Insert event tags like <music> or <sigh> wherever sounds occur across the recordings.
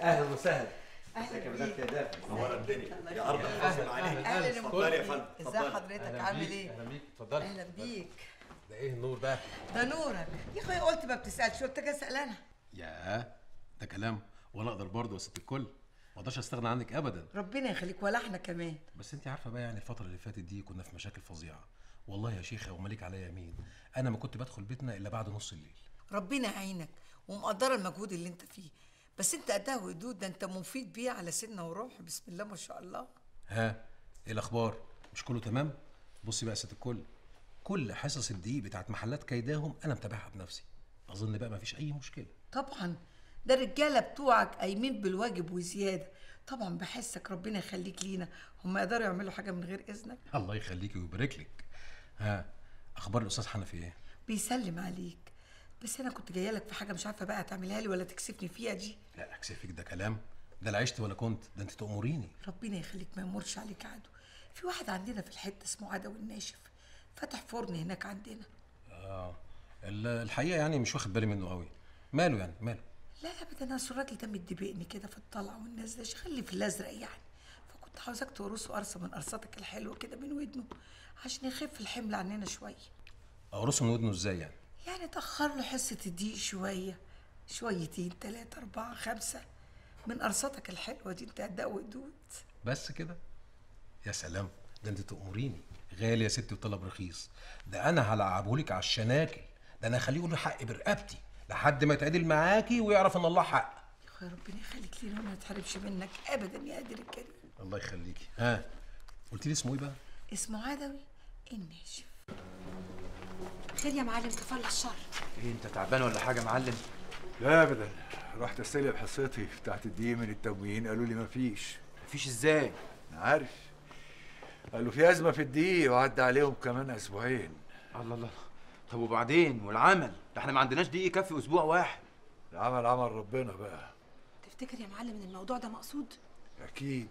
أهلا وسهلا. أهلا يا مدام كده الدنيا. يا عليك. أهلا يا. فندم ازي. حضرتك؟ عامل إيه؟ أهلا بيك اتفضلي أهلا بيك. ده إيه النور ده ده نورك. يا أخويا قلت ما بتسالش قلت أجي أسأل أنا؟ يا ده كلام. ولا أقدر برضه يا ست الكل. ما أقدرش أستغنى عنك ابدا. ربنا يخليك ولا إحنا كمان. بس أنت عارفة بقى يعني الفترة اللي فاتت دي كنا في مشاكل فظيعة. والله يا شيخة وملك عليا يمين أنا ما كنت بدخل بيتنا إلا بعد نص الليل. ربنا يعينك ومقدرة المجهود اللي أنت فيه. بس انت قدها وقدود ده انت مفيد بيه على سنة وروح. بسم الله ما شاء الله. ها إيه الأخبار؟ مش كله تمام؟ بصي بقى يا ست الكل كل حصص الدقيق بتاعت محلات كيداهم أنا متابعها بنفسي. أظن بقى ما فيش أي مشكلة. طبعا. ده الرجالة بتوعك قايمين بالواجب وزيادة. طبعا بحسك ربنا يخليك لينا. هم يقدروا يعملوا حاجة من غير إذنك؟ الله يخليكي ويبارك لك. ها أخبار الأستاذ حنفي إيه؟ بيسلم عليك. بس أنا كنت جاية لك في حاجة مش عارفة بقى هتعملها لي ولا تكسفني فيها دي. لا أكسفك ده كلام. ده لا عشت ولا كنت. ده أنت تأمريني. ربنا يخليك ما يمرش عليك عدو. في واحد عندنا في الحتة اسمه عدوي الناشف. فتح فرن هناك عندنا. آه ال- الحقيقة يعني مش واخد بالي منه قوي. ماله يعني؟ ماله؟ لا ابدا. اصل الراجل ده مدبقني كده في الطلعة والناس ده شغال لي في الأزرق يعني. فكنت عاوزاك تورثه قرصة من قرصاتك الحلوة كده من ودنه عشان يخف الحمل عننا شوية. اقرصه من ودنه إزاي يعني؟ يعني تأخر له حصة الدقيق شوية شويتين تلاتة أربعة خمسة. من قرصاتك الحلوة دي انت أداء وقدود بس كده؟ يا سلام ده انت تأمريني. غالي يا ستي وطلب رخيص. ده أنا هلعبه لك على الشناكل. ده أنا هخليه يقول له حق برقبتي لحد ما يتعدل معاكي ويعرف إن الله حق. يا أخويا ربنا يخليك لينا وما يتحرمش منك أبدا يا قادر الكريم. الله يخليكي. ها قلت لي اسمه إيه بقى؟ اسمه عدوي. الناشف خير يا معلم كفل الشر. إيه أنت تعبان ولا حاجة يا معلم؟ لا ابدا. رحت استلم حصتي بتاعت الدقيق من التموين. قالوا لي مفيش. مفيش إزاي؟ أنا عارف. قالوا في أزمة في الدقيق وعدى عليهم كمان أسبوعين. الله الله طب وبعدين؟ والعمل؟ ده إحنا ما عندناش دقيق يكفي أسبوع واحد. العمل عمل ربنا بقى. تفتكر يا معلم إن الموضوع ده مقصود؟ أكيد.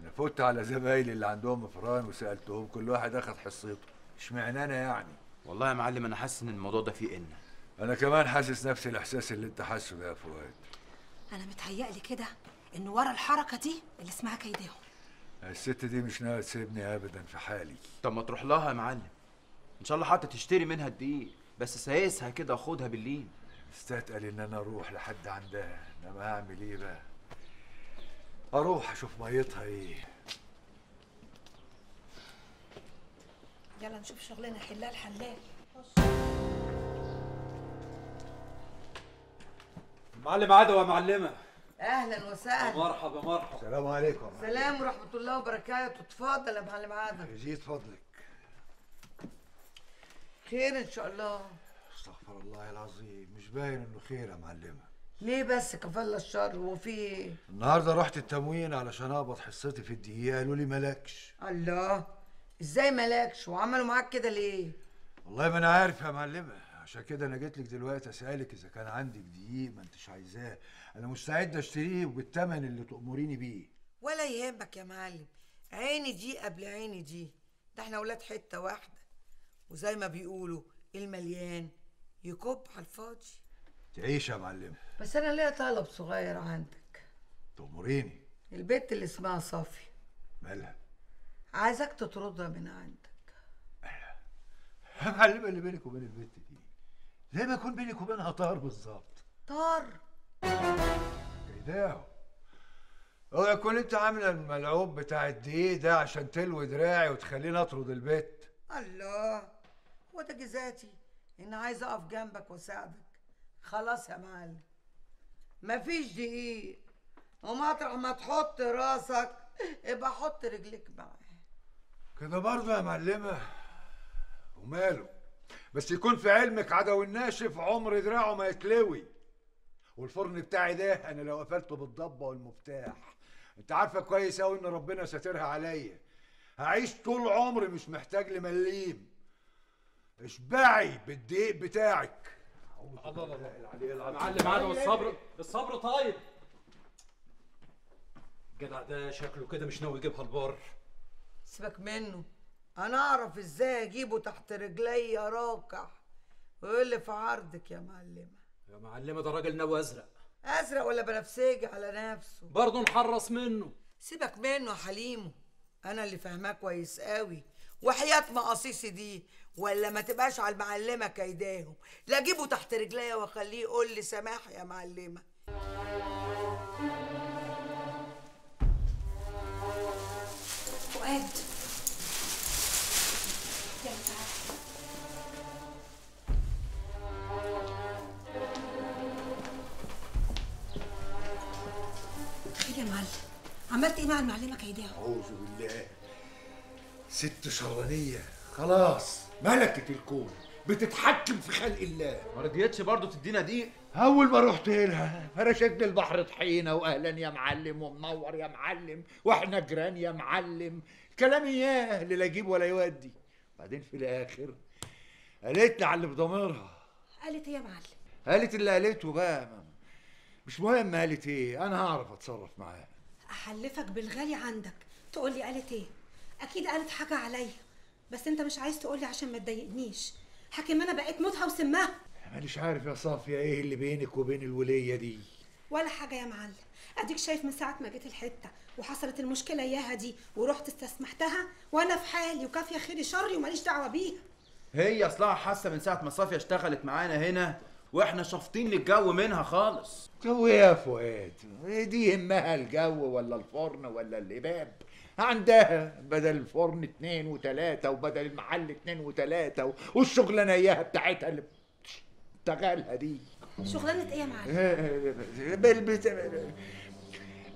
أنا فوت على زمايلي اللي عندهم مفران وسألتهم كل واحد اخد حصته. إشمعنى أنا يعني؟ والله يا معلم أنا حاسس إن الموضوع ده فيه إن. أنا كمان حاسس نفس الإحساس اللي أنت حاسه ده يا فؤاد أنا متهيألي كده إن ورا الحركة دي اللي اسمها كيداهم الست دي مش ناوية تسيبني ابدا في حالي. طب ما تروح لها يا معلم. إن شاء الله حتى تشتري منها الدقيق بس سايسها كده وخدها بالليل. استثقل إن أنا أروح لحد عندها. إنما هعمل إيه بقى؟ أروح أشوف ميتها إيه. يلا نشوف شغلنا حلال حلال. معلم عدوى يا معلمة. أهلا وسهلا. مرحبا مرحبا. السلام عليكم. سلام ورحمة الله وبركاته. اتفضل يا معلم عادل. يزيد فضلك. خير إن شاء الله. استغفر الله العظيم. مش باين إنه خير يا معلمة. ليه بس كفل الشر؟ هو في إيه؟ النهارده رحت التموين علشان أقبض حصتي في الدقيقة. قالوا لي مالكش. الله. إزاي مالكش وعملوا معاك كده ليه؟ والله ما أنا عارف يا معلمة. عشان كده أنا جيت لك دلوقتي أسألك إذا كان عندك دقيق ما أنتش عايزاه. أنا مستعد أشتريه بالثمن اللي تأمريني بيه. ولا يهمك يا معلم. عيني دي قبل عيني دي. ده إحنا ولاد حتة واحدة. وزي ما بيقولوا المليان يكب على الفاضي. تعيش يا معلمه بس أنا ليا طلب صغير عندك. تأمريني. البنت اللي اسمها صافي. مالها؟ عايزك تطردها من عندك. يا معلمه اللي بينك وبين البنت دي. زي ما يكون بينك وبينها طار بالظبط. طار. كيداهم اوعى تكون أنت عامله الملعوب بتاع الدقيق ده عشان تلوي دراعي وتخليني أطرد البيت. الله. هو ده جزاتي إن عايز أقف جنبك وأساعدك. خلاص يا معلم. مفيش دقيق. ومطرح ما تحط راسك. ابقى حط رجليك معاه كده برضه يا معلمة وماله. بس يكون في علمك عدو الناشف عمر دراعه ما يتلوي. والفرن بتاعي ده أنا لو قفلته بالضبة والمفتاح. أنت عارفة كويس قوي إن ربنا ساترها عليا. هعيش طول عمري مش محتاج لمليم. اشبعي بالدقيق بتاعك. الله الله الله. معلم عدوى الصبر الصبر طيب الجدع ده شكله كده مش ناوي يجيبها البر سيبك منه. أنا أعرف إزاي أجيبه تحت رجلي راكع ويقول لي في عرضك يا معلمة. يا معلمة ده راجل ناوي أزرق. أزرق ولا بنفسجي على نفسه؟ برضه نحرص منه. سيبك منه يا حليمو أنا اللي فاهماه كويس قوي وحياة مقاصيصي دي ولا ما تبقاش على المعلمة كيداهم لا أجيبه تحت رجليا وأخليه يقول لي سماح يا معلمة. فؤاد. خير يا معلم؟ عملت إيه مع المعلمة كيداهم أعوذ بالله. ست شرانية. خلاص ملكة الكون. بتتحكم في خلق الله. ما رضيتش برضه تدينا دقيق؟ أول ما رحت لها فرشتني البحر طحينة وأهلا يا معلم ومنور يا معلم وإحنا جيران يا معلم. كلام اللي لا يجيب ولا يودي. بعدين في الآخر قالت لي على اللي في ضميرها قالت إيه يا معلم؟ قالت اللي قالته بقى مش مهم قالت إيه أنا هعرف أتصرف معاها. أحلفك بالغالي عندك. تقول لي قالت إيه؟ أكيد قالت حاجة عليا. بس أنت مش عايز تقول لي عشان ما تضايقنيش. حاكم أنا بقيت موتها وسمها مانيش عارف يا صافية إيه اللي بينك وبين الولية دي. ولا حاجة يا معلم. أديك شايف من ساعة ما جيت الحتة وحصلت المشكلة اياها دي ورحت استسمحتها وأنا في حالي وكافيه خيري شري وماليش دعوة بيها هي أصلها حاسة من ساعة ما صافية اشتغلت معانا هنا وإحنا شافطين الجو منها خالص. جو إيه يا فؤاد دي يهمها الجو ولا الفرن ولا الإباب. عندها بدل الفرن اتنين وتلاتة وبدل المحل اتنين وتلاتة والشغلانة إياها بتاعتها اللي بتشتغلها دي. شغلانة إيه يا معلم؟ بال- بت-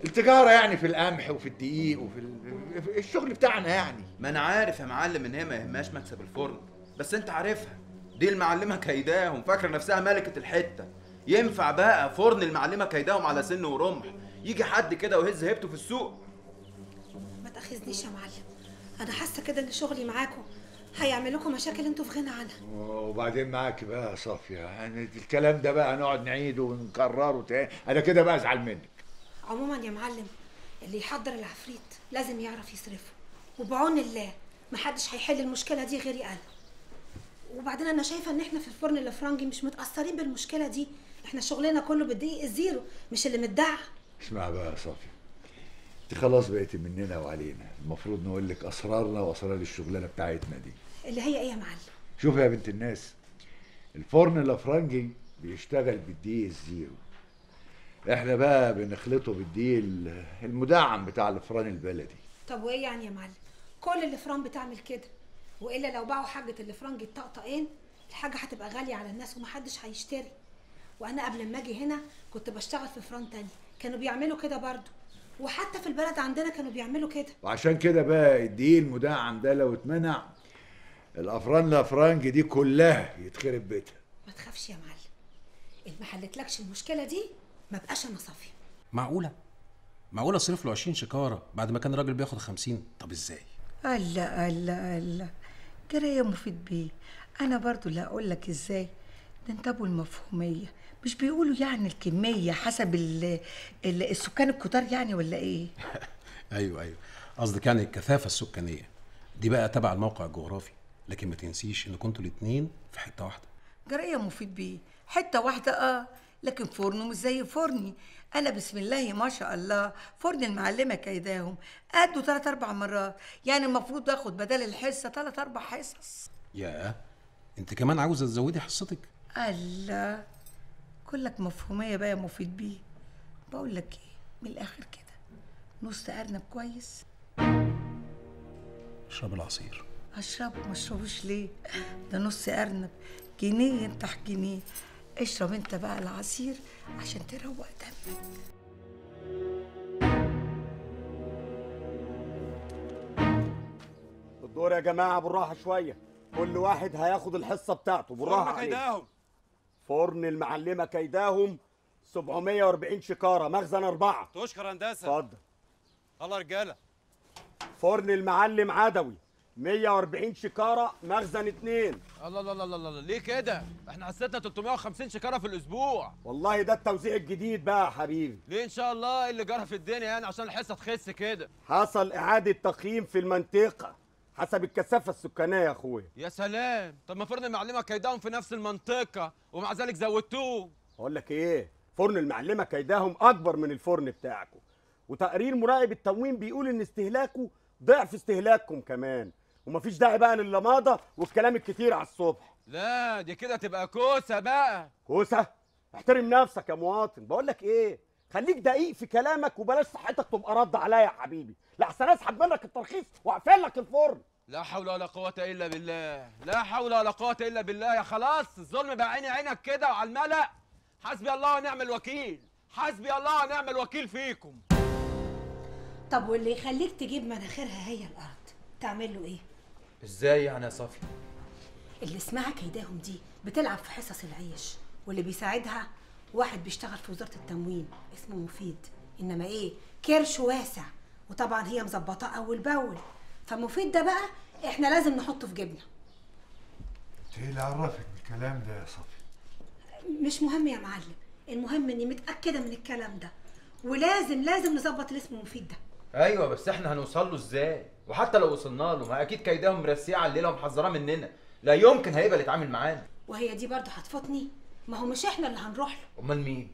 التجارة يعني في القمح وفي الدقيق وفي ال- الشغل بتاعنا يعني. ما أنا عارف يا معلم إن هي ما يهمهاش مكسب الفرن بس أنت عارفها. دي المعلمة كيداهم فاكرة نفسها ملكة الحتة. ينفع بقى فرن المعلمة كيداهم على سن ورمح؟ يجي حد كده ويهز هيبته في السوق. ما تأخذنيش يا معلم. أنا حاسة كده إن شغلي معاكم هيعمل لكم مشاكل أنتوا في غنى عنها. وبعدين معاك بقى يا صافية. يعني الكلام ده بقى نقعد نعيده ونكرره تاني أنا كده بقى أزعل منك. عموما يا معلم اللي يحضر العفريت لازم يعرف يصرفه. وبعون الله محدش هيحل المشكلة دي غيري أنا. وبعدين أنا شايفة إن إحنا في الفرن الافرنجي مش متأثرين بالمشكلة دي. إحنا شغلنا كله بالدقيق ال zero مش اللي متدعم اسمع بقى يا صافية. انت خلاص بقيتي مننا وعلينا. المفروض نقول لك أسرارنا وأسرار الشغلانة بتاعتنا دي. اللي هي إيه يا معلم؟ شوف يا بنت الناس الفرن الافرنجي بيشتغل بالدقيق ال zero. إحنا بقى بنخلطه بالدقيق ال- المدعم بتاع الفران البلدي. طب وإيه يعني يا معلم؟ كل الافران بتعمل كده وإلا لو باعوا حاجة الافرنج الطقطقين الحاجة هتبقى غالية على الناس ومحدش هيشتري. وأنا قبل ما أجي هنا كنت بشتغل في فران تاني. كانوا بيعملوا كده برضو. وحتى في البلد عندنا كانوا بيعملوا كده. وعشان كده بقى الدقيق المدعم ده لو اتمنع الأفران الافرنجي دي كلها يتخرب بيتها. ما تخافش يا معلم. إن ما حلتلكش المشكلة دي ما بقاش أنا صافيه معقولة؟ معقولة اصرف له 20 شكارة بعد ما كان الراجل بياخد 50 طب إزاي؟ الله الله الله. يا مفيد بيه. أنا برضو لا أقول لك إزاي. ده انت ابو المفهومية. مش بيقولوا يعني الكمية حسب ال ال السكان الكتار يعني ولا إيه؟ <laughs> أيوه أيوه. قصدك يعني الكثافة السكانية. دي بقى تبع الموقع الجغرافي. لكن ما تنسيش ان كنتوا الاتنين في حتة واحدة. جرى يا مفيد بيه. حتة واحدة آه. لكن فرنه مش زي فرني. أنا بسم الله ما شاء الله فرن المعلمة كيداهم. قده ثلاث أربع مرات. يعني المفروض آخد بدل الحصة ثلاث أربع حصص. يا أنت كمان عاوزة تزودي حصتك؟ الله كلك مفهومية بقى يا مفيد بيه. بقول لك إيه من الآخر كده نص ارنب كويس. أشرب العصير. اشربه ما أشربوش ليه؟ ده نص ارنب جنيه ينطح جنيه. اشرب أنت بقى العصير عشان تروق دمك. الدور يا جماعة بالراحة شوية. كل واحد هياخد الحصة بتاعته بالراحة عليه. كيداهم فرن المعلمة كيداهم 740 شكارة. مخزن أربعة. تشكر هندسة. اتفضل. الله رجالة. فرن المعلم عدوي 140 شكارة مخزن اتنين. الله الله الله الله ليه كده؟ إحنا حسيتنا 350 شكارة في الأسبوع. والله ده التوزيع الجديد بقى يا حبيبي. ليه إن شاء الله؟ إيه اللي جرى في الدنيا يعني عشان الحصة تخس كده؟ حصل إعادة تقييم في المنطقة. حسب الكثافة السكانية يا أخويا. يا سلام. طب ما فرن المعلمة كيداهم في نفس المنطقة ومع ذلك زودتوه. أقول لك إيه؟ فرن المعلمة كيداهم أكبر من الفرن بتاعكم وتقرير مراقب التموين بيقول إن استهلاكه ضعف استهلاككم كمان. ومفيش داعي بقى للماضه والكلام الكتير على الصبح. لا دي كده تبقى كوسة بقى. كوسة؟ احترم نفسك يا مواطن. بقول لك إيه؟ خليك دقيق في كلامك وبلاش صحتك تبقى رد عليا يا حبيبي. لحسن أسحب منك الترخيص وأقفل لك الفرن. لا حول ولا قوة إلا بالله. لا حول ولا قوة إلا بالله. يا خلاص الظلم بقى عيني عينك كده وعلى الملأ. حسبي الله ونعم الوكيل. حسبي الله ونعم الوكيل فيكم. طب واللي يخليك تجيب مناخيرها هي الأرض تعمل له إيه؟ إزاي يعني يا صافي؟ اللي اسمها كيداهم دي بتلعب في حصص العيش واللي بيساعدها واحد بيشتغل في وزارة التموين اسمه مفيد. إنما إيه؟ كرش واسع. وطبعا هي مظبطاه أول بأول. فمفيد ده بقى إحنا لازم نحطه في جيبنا. إيه اللي عرفك بالكلام ده يا صافي؟ مش مهم يا معلم المهم اني متأكدة من الكلام ده ولازم لازم نظبط اللي اسمه مفيد ده. أيوه بس إحنا هنوصل له إزاي؟ وحتى لو وصلنا له ما أكيد كيداهم مرسيه على الليلة ومحذراه مننا. لا يمكن هيقبل يتعامل معانا. وهي دي برضه هتفوتني؟ ما هو مش إحنا اللي هنروح له. أمال مين؟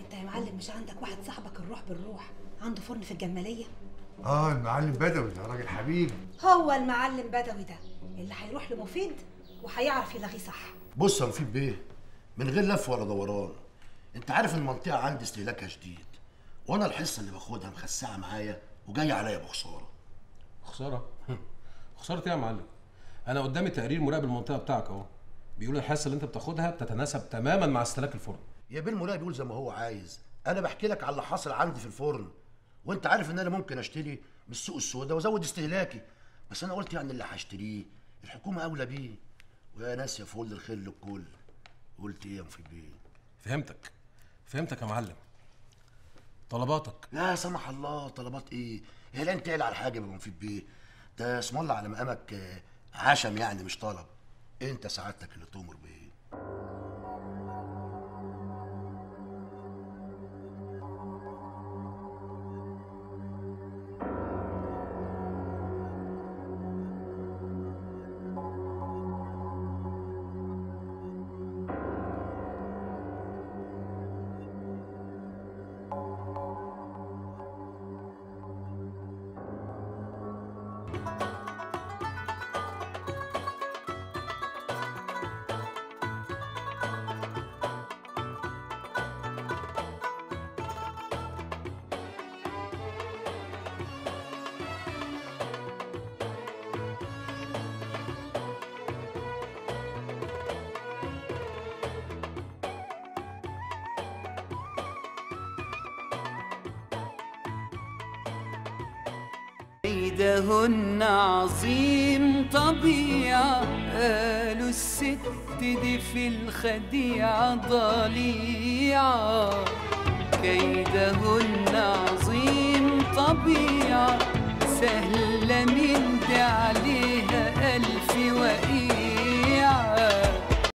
انت يا معلم مش عندك واحد صاحبك الروح بالروح عنده فرن في الجمالية؟ آه المعلم بدوي ده راجل حبيبي. هو المعلم بدوي ده اللي هيروح لمفيد وهيعرف يلغيه صح. بص يا مفيد بيه من غير لف ولا دوران انت عارف المنطقة عندي استهلاكها شديد وأنا الحصة اللي باخدها مخسعة معايا وجاية عليا بخسارة. خساره خساره إيه يا معلم؟ أنا قدامي تقرير مراقب المنطقة بتاعك أهو. بيقول الحصة اللي أنت بتاخدها بتتناسب تماما مع استهلاك الفرن. يا بيه المراقب بيقول زي ما هو عايز أنا بحكي لك على اللي حصل عندي في الفرن. وانت عارف ان أنا ممكن اشتري من السوق السوداء وازود استهلاكي. بس أنا قلت يعني اللي هشتريه الحكومة أولى بيه. ويا ناس يا فل الخير للكل. قلت إيه يا مفيد بيه فهمتك. فهمتك يا معلم. طلباتك. لا سمح الله. طلبات إيه؟ هي لا انت على حاجة يا مفيد بيه ده اسم الله على مقامك آه، عشم يعني مش طلب. أنت سعادتك اللي تؤمر كيدهن عظيم طبيعة قالوا الست دي في الخديعة ضليعة. كيدهن عظيم طبيعة سهلة من دي عليها ألف وقيعة